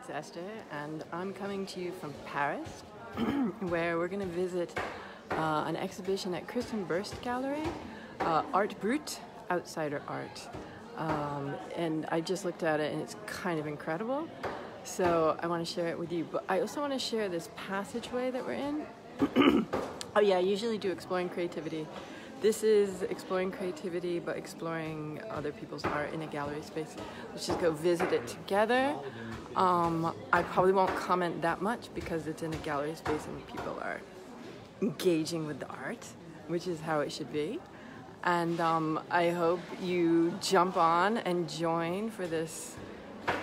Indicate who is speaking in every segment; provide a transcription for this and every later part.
Speaker 1: it's Esther, and I'm coming to you from Paris, where we're going to visit uh, an exhibition at Christian Berst Gallery, uh, Art Brut, Outsider Art. Um, and I just looked at it, and it's kind of incredible. So I want to share it with you. But I also want to share this passageway that we're in. oh yeah, I usually do exploring creativity. This is exploring creativity, but exploring other people's art in a gallery space. Let's just go visit it together. Um, I probably won't comment that much because it's in a gallery space and people are engaging with the art, which is how it should be. And um, I hope you jump on and join for this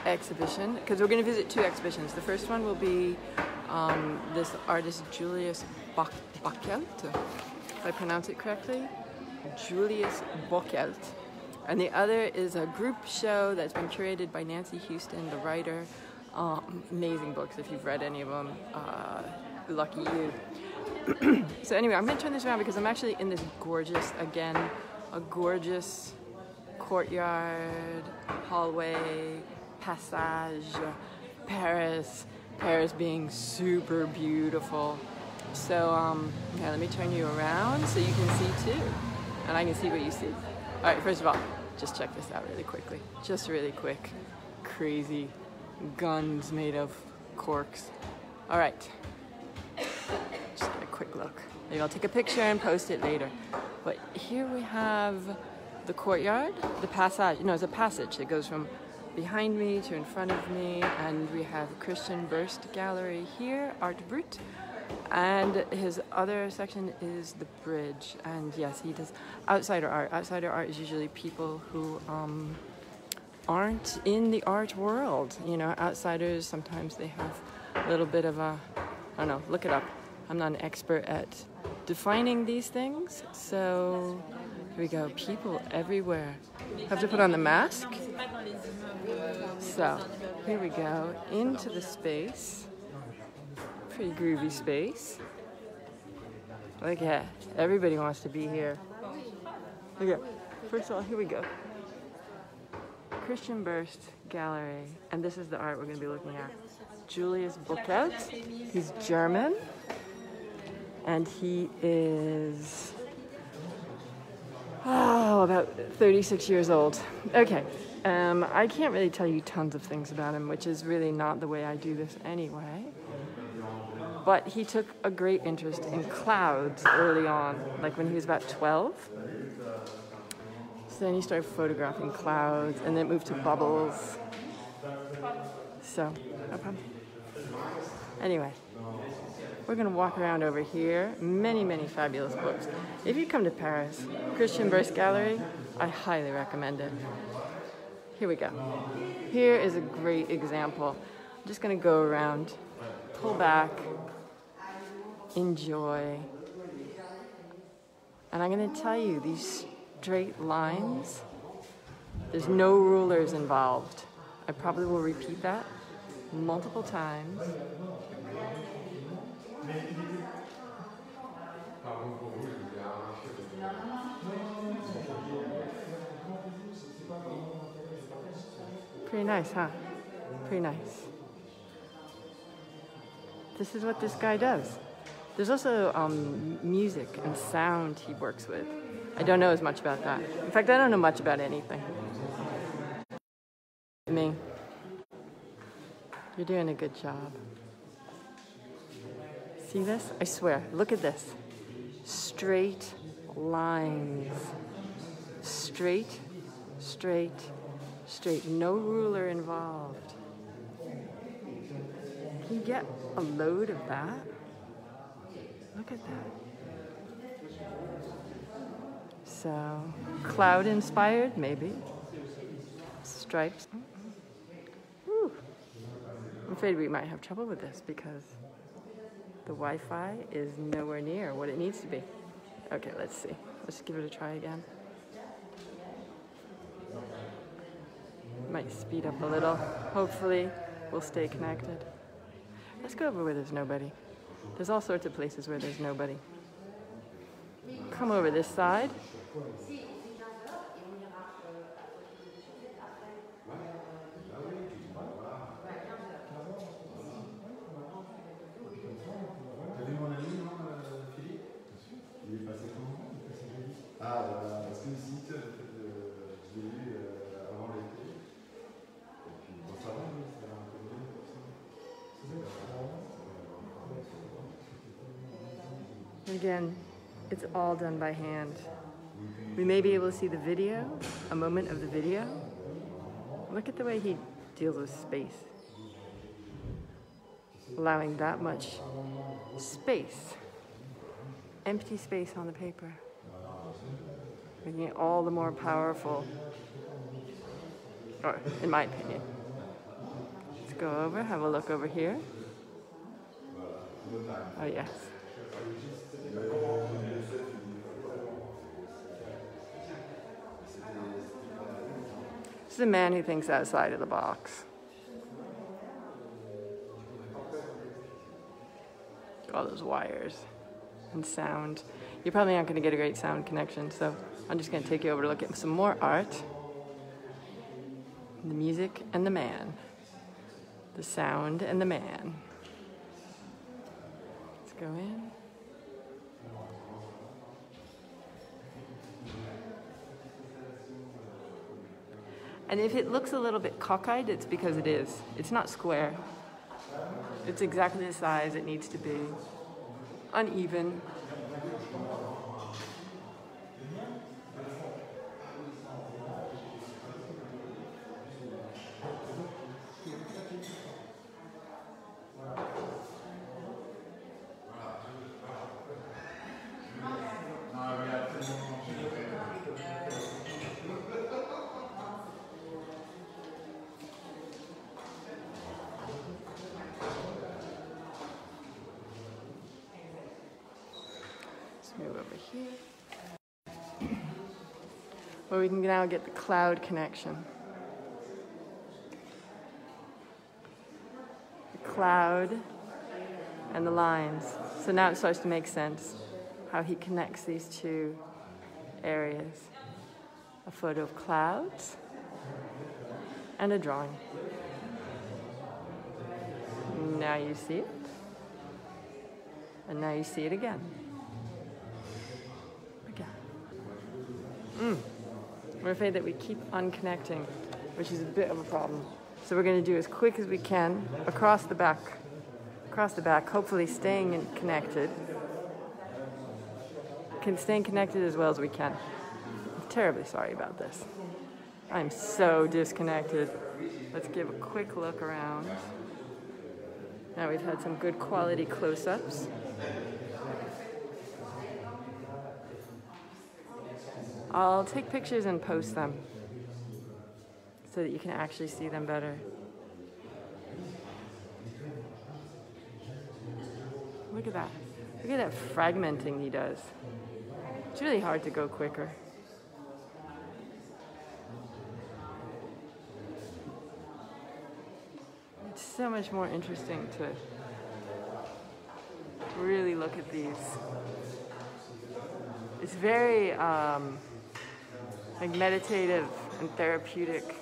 Speaker 1: exhibition because we're going to visit two exhibitions. The first one will be um, this artist Julius Bockelt, if I pronounce it correctly, Julius Bockelt. And the other is a group show that's been curated by Nancy Huston, the writer. Um, amazing books, if you've read any of them. Uh, lucky you. so anyway, I'm going to turn this around because I'm actually in this gorgeous, again, a gorgeous courtyard, hallway, passage, Paris. Paris being super beautiful. So um, yeah, let me turn you around so you can see too. And I can see what you see. All right, first of all, just check this out really quickly. Just really quick. Crazy guns made of corks. All right, just get a quick look. Maybe I'll take a picture and post it later. But here we have the courtyard, the passage. No, it's a passage that goes from behind me to in front of me, and we have Christian Berst Gallery here, Art Brut, and his other section is the bridge. And yes, he does outsider art. Outsider art is usually people who um, aren't in the art world. You know, outsiders sometimes they have a little bit of a, I don't know, look it up. I'm not an expert at defining these things, so here we go. People everywhere. Have to put on the mask. So here we go into the space. Pretty groovy space. Look at everybody wants to be here. Look at first of all, here we go. Christian Berst Gallery, and this is the art we're going to be looking at. Julius Bockelt. He's German, and he is oh, about 36 years old. Okay, um, I can't really tell you tons of things about him, which is really not the way I do this anyway. But he took a great interest in clouds early on, like when he was about 12. So then he started photographing clouds and then moved to bubbles. So, problem. Anyway, we're going to walk around over here. Many, many fabulous books. If you come to Paris, Christian Berst Gallery, I highly recommend it. Here we go. Here is a great example. I'm just going to go around, pull back, enjoy. And I'm going to tell you these straight lines, there's no rulers involved. I probably will repeat that multiple times. Pretty nice, huh? Pretty nice. This is what this guy does. There's also um, music and sound he works with. I don't know as much about that. In fact, I don't know much about anything. Me. You're doing a good job. See this? I swear. Look at this. Straight lines. Straight, straight, straight. No ruler involved. Can you get a load of that? Look at that. So, cloud inspired, maybe. Stripes. Whew. I'm afraid we might have trouble with this because the Wi-Fi is nowhere near what it needs to be. Okay, let's see. Let's give it a try again. Might speed up a little. Hopefully, we'll stay connected. Let's go over where there's nobody. There's all sorts of places where there's nobody. Come over this side. Again, it's all done by hand. We may be able to see the video, a moment of the video. Look at the way he deals with space. Allowing that much space, empty space on the paper, making it all the more powerful, or in my opinion. Let's go over, have a look over here. Oh, yes. This is a man who thinks outside of the box. All those wires and sound—you're probably aren't going to get a great sound connection, so I'm just going to take you over to look at some more art. The music and the man. The sound and the man. Let's go in. And if it looks a little bit cockeyed, it's because it is. It's not square. It's exactly the size it needs to be. Uneven. Move over here. Where we can now get the cloud connection. The cloud and the lines. So now it starts to make sense how he connects these two areas. A photo of clouds and a drawing. Now you see it. And now you see it again. Again. Mm. We're afraid that we keep unconnecting, which is a bit of a problem. So we're going to do as quick as we can across the back, across the back, hopefully staying connected. Can staying connected as well as we can. I'm terribly sorry about this. I'm so disconnected. Let's give a quick look around. Now we've had some good quality close-ups. I'll take pictures and post them so that you can actually see them better. Look at that. Look at that fragmenting he does. It's really hard to go quicker. It's so much more interesting to really look at these. It's very um, like meditative and therapeutic,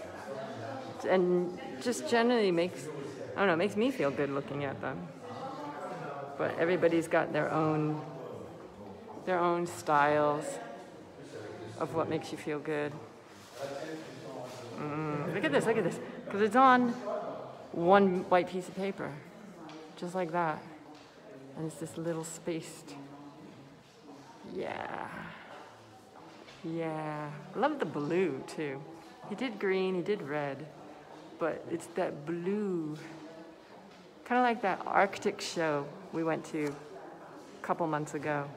Speaker 1: and just generally makes I don't know makes me feel good looking at them. But everybody's got their own their own styles of what makes you feel good. Mm, look at this, look at this, because it's on one white piece of paper, just like that, and it's this little spaced. Yeah. Yeah. I love the blue too. He did green, he did red, but it's that blue. Kind of like that Arctic show we went to a couple months ago.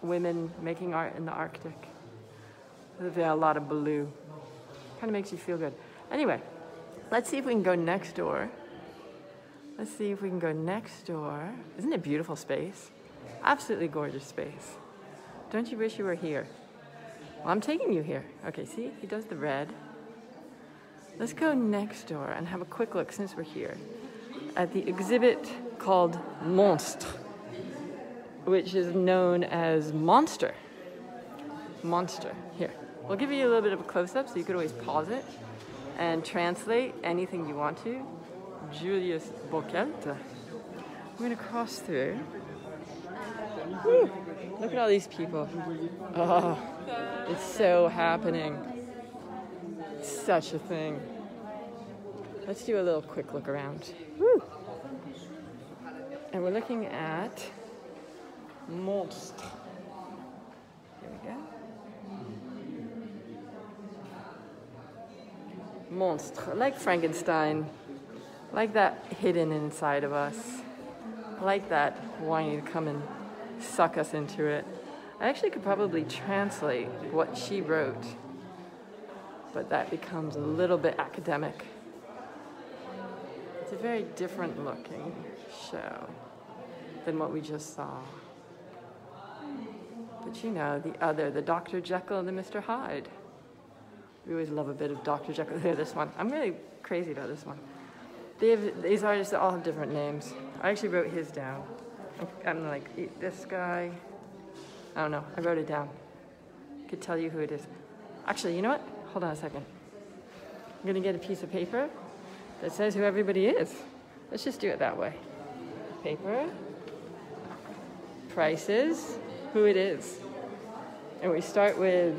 Speaker 1: Women making art in the Arctic. There's a lot of blue. Kind of makes you feel good. Anyway, let's see if we can go next door. Let's see if we can go next door. Isn't it beautiful space? Absolutely gorgeous space. Don't you wish you were here? Well, I'm taking you here. Okay, see, he does the red. Let's go next door and have a quick look since we're here at the exhibit called Monstre, which is known as Monster. Monster. Here, we'll give you a little bit of a close up so you could always pause it and translate anything you want to. Julius Bockelt. We're going to cross through. Whew. Look at all these people. Oh, it's so happening. It's such a thing. Let's do a little quick look around. Woo. And we're looking at Monstre. Here we go. Monstre, like Frankenstein, like that hidden inside of us, like that wanting to come and suck us into it. I actually could probably translate what she wrote, but that becomes a little bit academic. It's a very different looking show than what we just saw. But you know, the other, the Dr. Jekyll and the Mr. Hyde. We always love a bit of Dr. Jekyll. Here, this one. I'm really crazy about this one. Have, these artists all have different names. I actually wrote his down. I'm like, this guy. I don't know. I wrote it down. Could tell you who it is. Actually, you know what? Hold on a second. I'm gonna get a piece of paper that says who everybody is. Let's just do it that way. Paper, prices, who it is. And we start with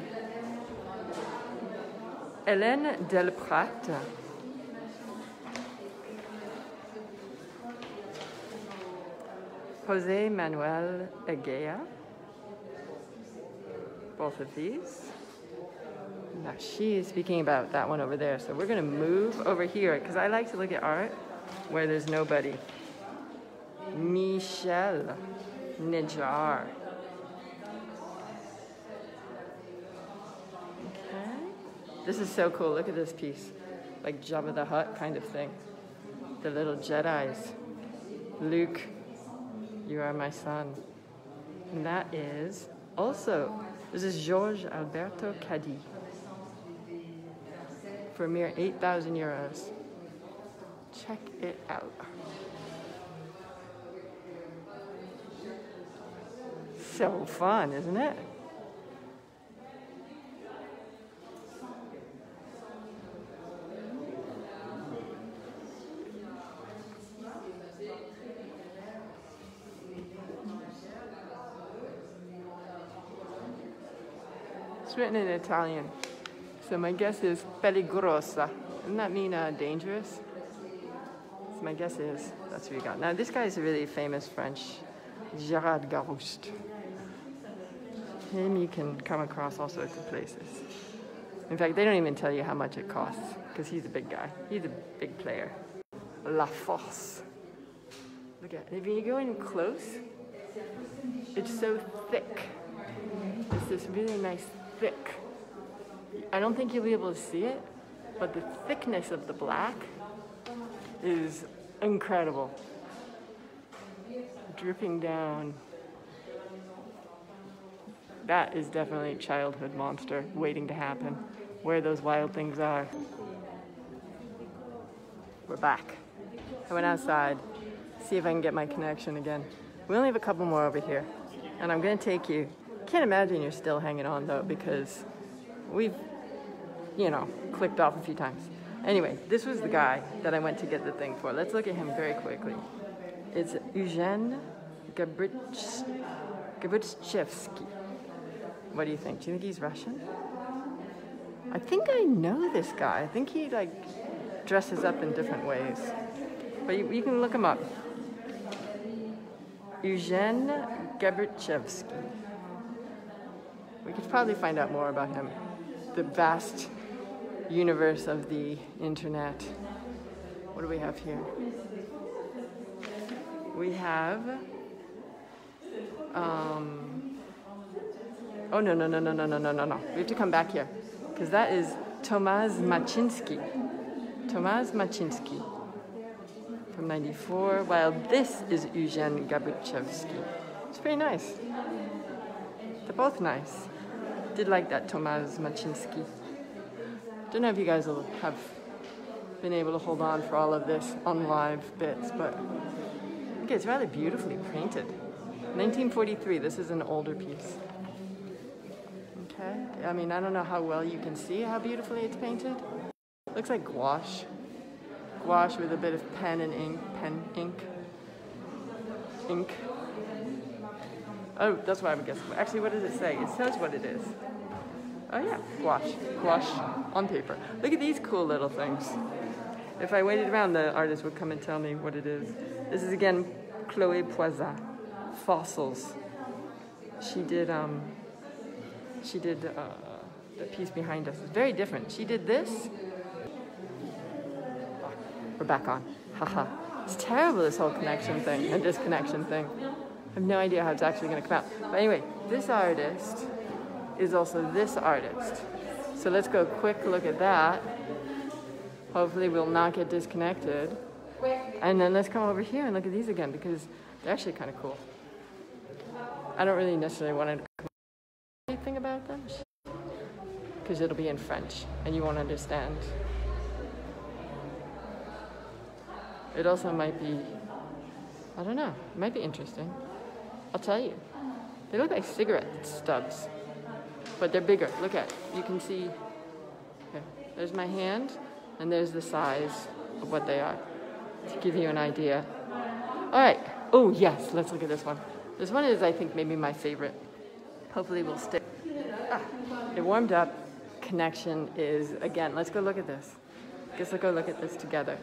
Speaker 1: Hélène Delprat. Jose Manuel Egea. Both of these. Now she is speaking about that one over there. So we're going to move over here because I like to look at art where there's nobody. Michel Nedjar. Okay. This is so cool. Look at this piece. Like Jabba the Hutt kind of thing. The little Jedi's. Luke, you are my son. And that is also, this is George Alberto Cadi for a mere 8,000 euros. Check it out. So fun, isn't it? Written in Italian. So my guess is peligrosa. Doesn't that mean uh, dangerous? So my guess is that's what you got. Now this guy is a really famous French, Gerard Garouste. Him you can come across all sorts of places. In fact, they don't even tell you how much it costs because he's a big guy. He's a big player. La Force. Look at it. If you go in close, it's so thick. It's this really nice thick I don't think you'll be able to see it, but the thickness of the black is incredible. Dripping down. That is definitely a childhood monster waiting to happen. Where those wild things are. We're back. I went outside, see if I can get my connection again. We only have a couple more over here. And I'm gonna take you. Can't imagine you're still hanging on though because we've you know, clicked off a few times. Anyway, this was the guy that I went to get the thing for. Let's look at him very quickly. It's Eugene Gabrich. What do you think? Do you think he's Russian? I think I know this guy. I think he like dresses up in different ways. But you, you can look him up. Eugene Gabritschevsky. We could probably find out more about him. The vast universe of the internet. What do we have here? We have. Um, oh, no, no, no, no, no, no, no, no, no. We have to come back here. Because that is Tomasz Machciński. Tomasz Machciński from 94, while this is Eugene Gabritschevsky. It's pretty nice. They're both nice. Did like that Tomasz Machciński. Don't know if you guys have been able to hold on for all of this on live bits, but it's rather beautifully painted. 1943, this is an older piece. Okay, I mean, I don't know how well you can see how beautifully it's painted. Looks like gouache. Gouache with a bit of pen and ink, pen, ink, ink. Oh, that's what I would guess. Actually, what does it say? It says what it is. Oh yeah, gouache. Gouache on paper. Look at these cool little things. If I waited around, the artist would come and tell me what it is. This is again Chloe Poisin. Fossils. she did um, she did uh, the piece behind us. It's very different. She did this. Oh, we're back on. Haha. it's terrible this whole connection thing and disconnection thing. Have no idea how it's actually going to come out. But anyway, this artist is also this artist. So let's go quick look at that. Hopefully we'll not get disconnected. And then let's come over here and look at these again because they're actually kind of cool. I don't really necessarily want to anything about them because it'll be in French and you won't understand. It also might be, I don't know, it might be interesting. I'll tell you. They look like cigarette stubs, but they're bigger. Look at it. You can see, here, there's my hand, and there's the size of what they are to give you an idea. All right. Oh, yes, let's look at this one. This one is, I think, maybe my favorite. Hopefully we'll stick. Ah, it warmed up. Connection is, again, let's go look at this. Guess let's go look at this together.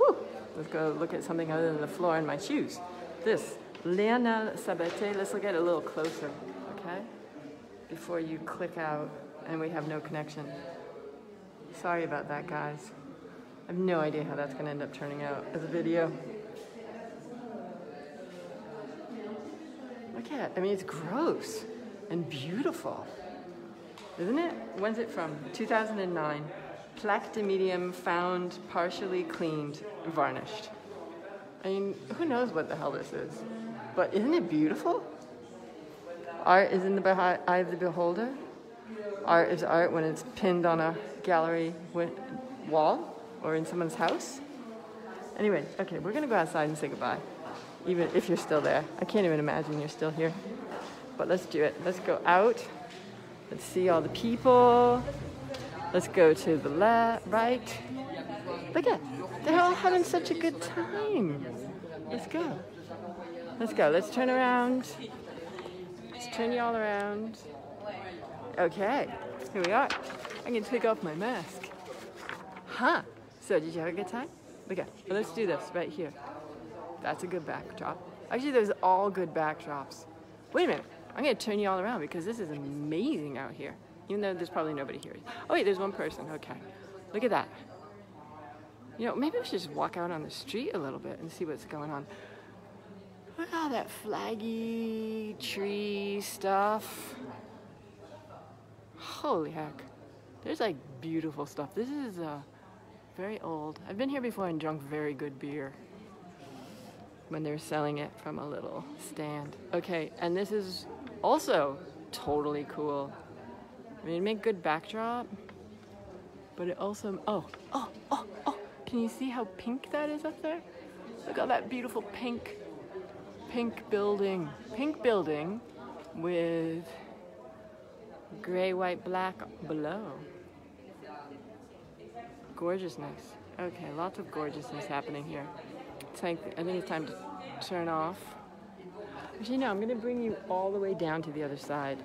Speaker 1: Woo! Let's go look at something other than the floor and my shoes. This, Lionel Sabatier. Let's look at it a little closer, okay? Before you click out and we have no connection. Sorry about that, guys. I have no idea how that's going to end up turning out as a video. Look at, I mean, it's gross and beautiful, isn't it? When's it from? 2009. Plaque de medium found partially cleaned, varnished. I mean, who knows what the hell this is? But isn't it beautiful? Art is in the eye of the beholder. Art is art when it's pinned on a gallery wall or in someone's house. Anyway, okay, we're gonna go outside and say goodbye even if you're still there. I can't even imagine you're still here. But let's do it. Let's go out. Let's see all the people. Let's go to the left, right. Look at, they're all having such a good time. Let's go. Let's go. Let's turn around. Let's turn you all around. Okay, here we are. I'm gonna take off my mask. Huh? So, did you have a good time? Okay, at, let's do this right here. That's a good backdrop. Actually, there's all good backdrops. Wait a minute. I'm going to turn you all around because this is amazing out here. Even though there's probably nobody here. Oh, wait, there's one person. Okay. Look at that. You know, maybe we should just walk out on the street a little bit and see what's going on. Look at all that flaggy tree stuff. Holy heck. There's like beautiful stuff. This is uh, very old. I've been here before and drunk very good beer when they're selling it from a little stand. Okay, and this is also totally cool. I mean, it make good backdrop, but it also, oh, oh, oh, oh, can you see how pink that is up there? Look at all that beautiful pink, pink building. Pink building with gray, white, black below. Gorgeousness. Okay, lots of gorgeousness happening here. I think it's time to turn off. Actually, no, I'm going to bring you all the way down to the other side.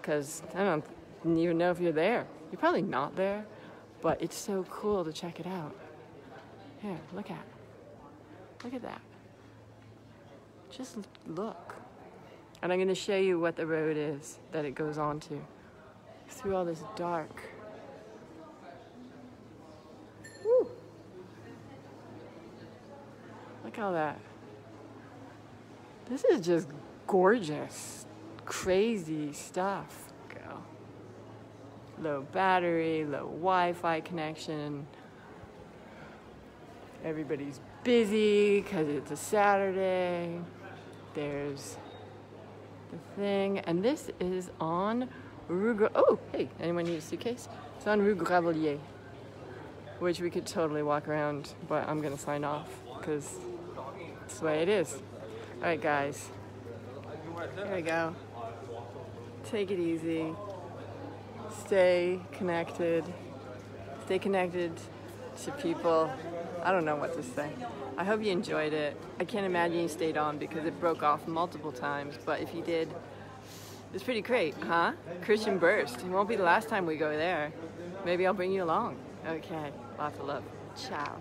Speaker 1: Because I don't even know if you're there. You're probably not there, but it's so cool to check it out. Here, look at Look at that. Just look. And I'm going to show you what the road is that it goes on to. Through all this dark. Look at all that. This is just gorgeous, crazy stuff, girl. Low battery, low Wi-Fi connection. Everybody's busy because it's a Saturday. There's the thing, and this is on Rue. Oh, hey, anyone need a suitcase? It's on Rue Gravilliers, which we could totally walk around, but I'm gonna sign off because that's the way it is. All right, guys. Here we go. Take it easy. Stay connected. Stay connected to people. I don't know what to say. I hope you enjoyed it. I can't imagine you stayed on because it broke off multiple times, but if you did, it's pretty great, huh? Christian Berst. It won't be the last time we go there. Maybe I'll bring you along. Okay, lots of love. Ciao.